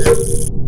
thank you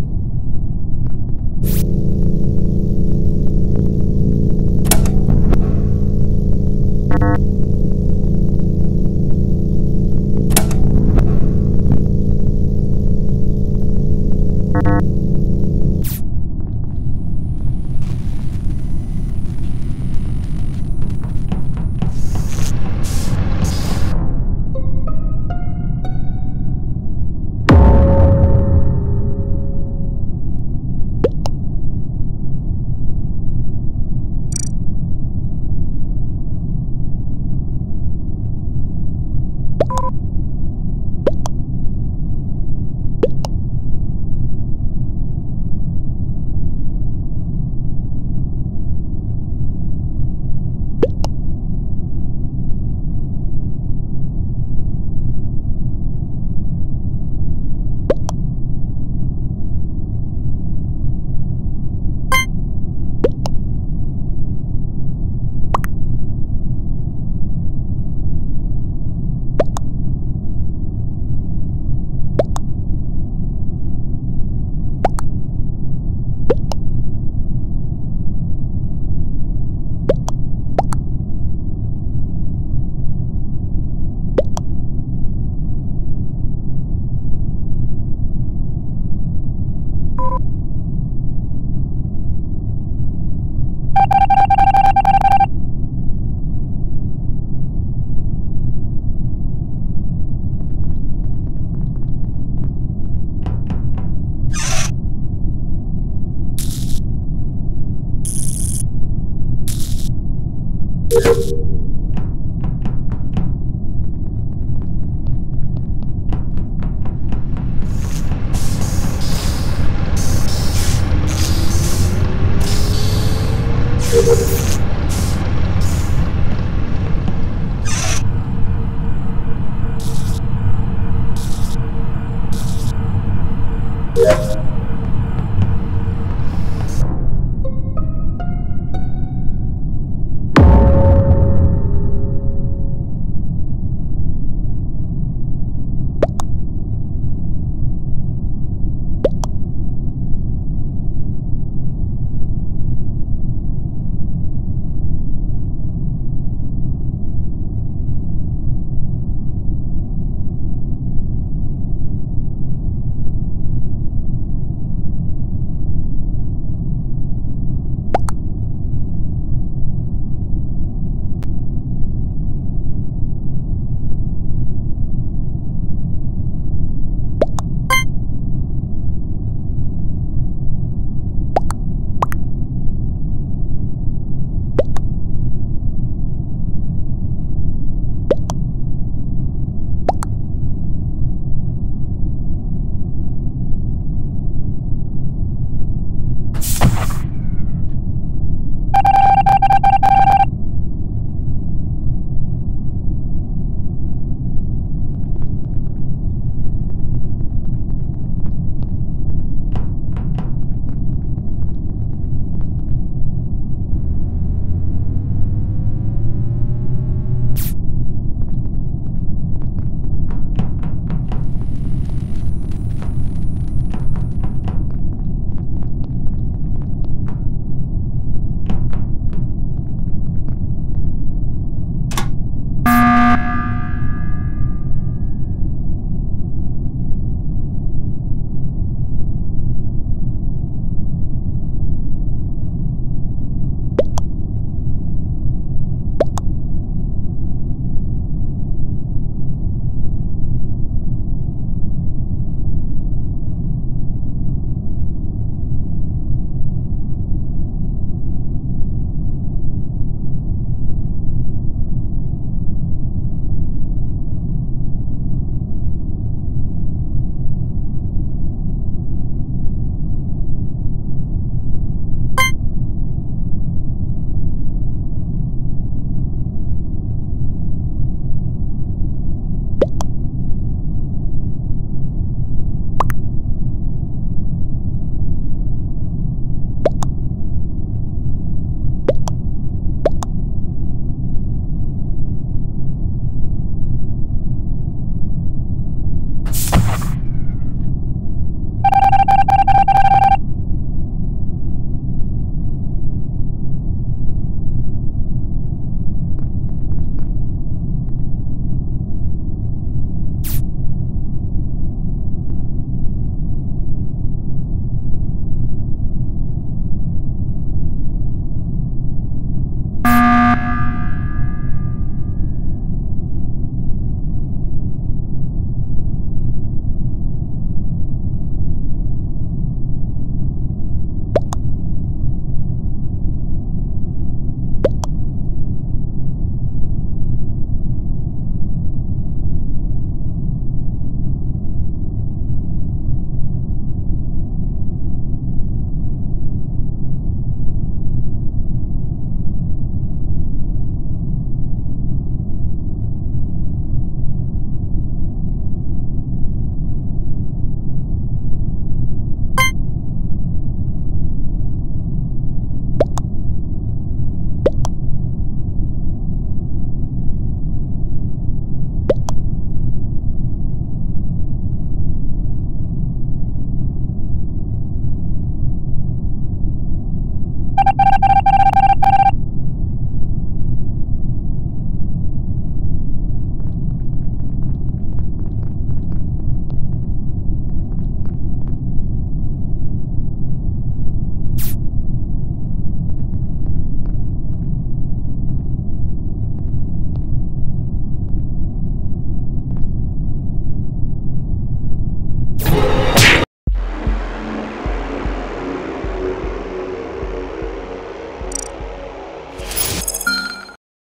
you